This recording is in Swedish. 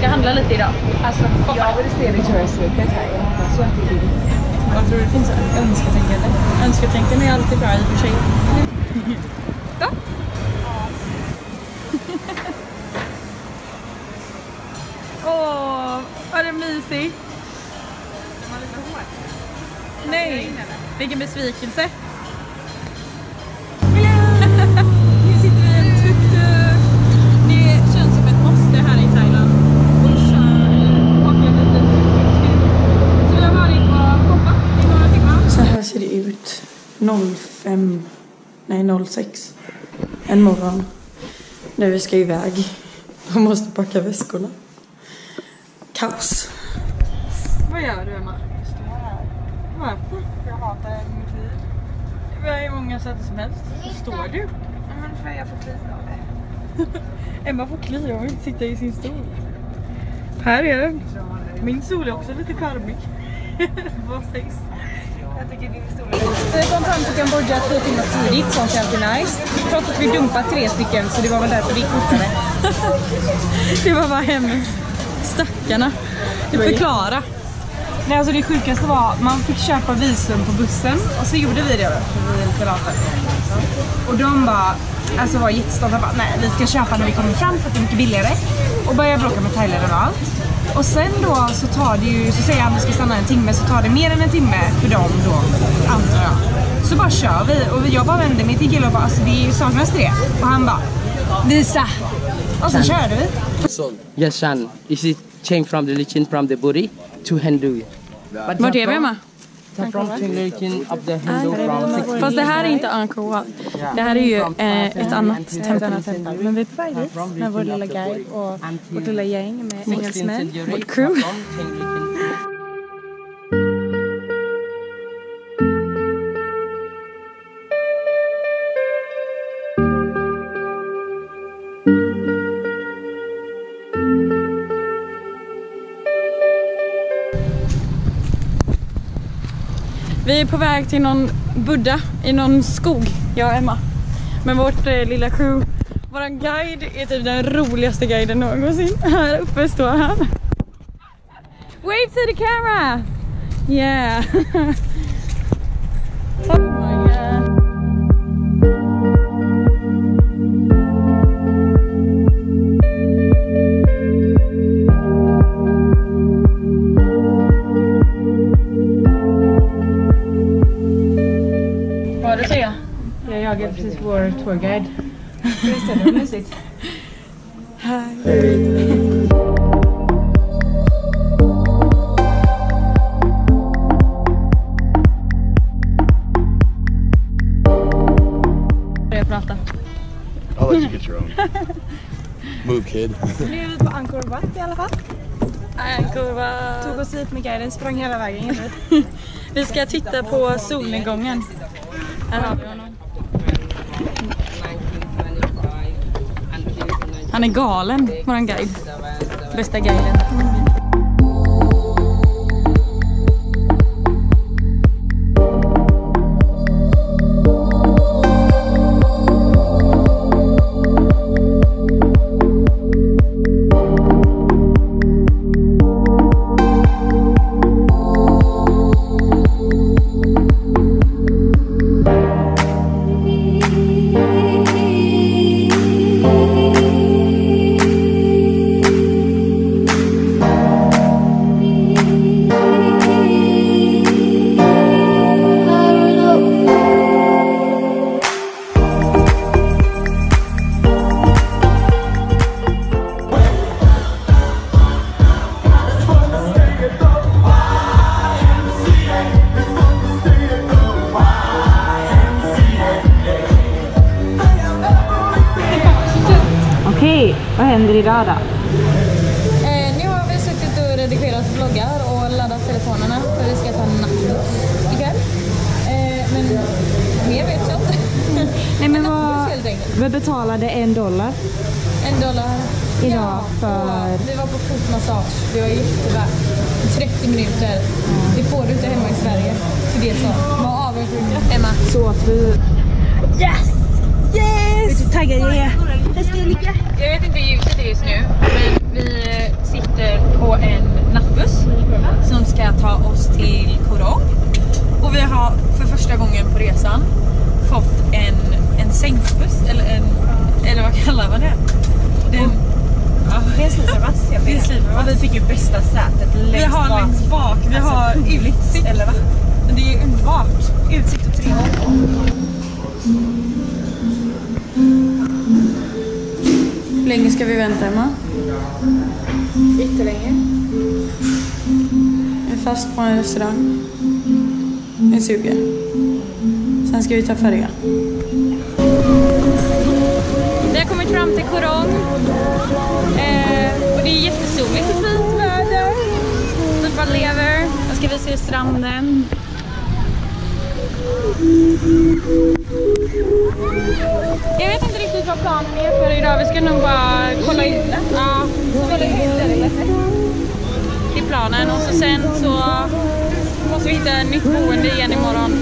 vi ska handla lite idag. Alltså, jag vill se Victoria's här. Jag hoppas att det blir Jag tror det finns önsketänkande. Önsketänkande är alltid bra i och för sig. Åh, vad det mysigt. Nej, vilken besvikelse. 05, nej 06, en morgon när vi ska iväg och måste packa väskorna. Kaos. Vad gör du Emma? Varför? Jag hatar mitt liv. Vi har hur många sätt som helst. Står du. Men för jag får kli av det. Emma får kli och vill inte sitta i sin stol. Här är den. Min stol är också lite charmig. Jag tycker din Vi kom fram till Kambodja två timmar tidigt, sånt är alltid nice. Trots att vi dumpat tre stycken så det var väl därför det gick fortare. det var bara hemskt. Stackarna. Du förklara. Nej alltså det sjukaste var man fick köpa visum på bussen och så gjorde vi det för vi är lite lata. Och de bara, alltså var jättestolta bara, nej vi ska köpa när vi kommer fram för att det är mycket billigare. Och börjar bråka med thailändare och allt. Och sen då så tar det ju, så säger han att vi ska stanna en timme så tar det mer än en timme för dem då, antar jag. Så bara kör vi och jag bara vände mig till killen och bara alltså det saknas det. Och han bara, visa! Och så körde vi. Yes, son. Is it change from the lichin from the body to Hindu? Vart är vi Emma? The from six. Fast det här är inte Angkor Wat. Det här är ju eh, ett annat tempel. Men vi är på väg dit med vår lilla guide och vårt lilla gäng med engelsmän. Vårt crew. Vi är på väg till någon Buddha i någon skog, jag och Emma. Med vårt eh, lilla crew. Våran guide är typ den roligaste guiden någonsin. Här uppe står han. Wave to the camera! Yeah! Du att säga? Jag jagade precis vår tourguide. Visst är det mysigt? Börja prata. I'll let you get your own. Move, kid. Nu är vi på Angkor Wat i alla fall. Angkor Tog oss hit med guiden, sprang hela vägen. Vi ska titta på solnedgången. Här har vi honom. Han är galen, våran guide. Bästa guiden. Händer idag då? Eh, nu har vi suttit och redigerat vloggar och laddat telefonerna för vi ska ta nattbuss ikväll. Eh, men mer vet jag inte. Nej men vad... Vi betalade en dollar. En dollar. Idag för- och Vi var på fotmassage. Det var jättevärt. 30 minuter. Det får du inte hemma i Sverige. För det så. Var avundsjuk. Emma. Så att vi... Yes! Yes! Vet du taggad jag är? Jag vet inte ljuset är just nu, men vi eh, sitter sitter på en nattbuss som ska ta oss till Korong. Och vi har för första gången på resan fått en, en sängbuss, eller, en, eller vad kallar man det? Den, Det är en sliperbass. jag Det är vet. sliperbass. Och vi fick ju bästa sätet vi längst har bak. längst bak, vi Alltså, har utsikt. Eller va? Det är underbart. Utsikt och tre Hur länge ska vi vänta Emma? Jättelänge. Fast på en restaurang. Vi suger. Sen ska vi ta färja. Vi har kommit fram till Korong. Eh, och det är jättesoligt och fint väder. Vi bara lever. Jag ska visa er stranden. Jag vet inte riktigt vad planen är för idag. Vi ska nog bara kolla in det. Ja, det är planen. Och så sen så måste vi hitta ett nytt boende igen imorgon.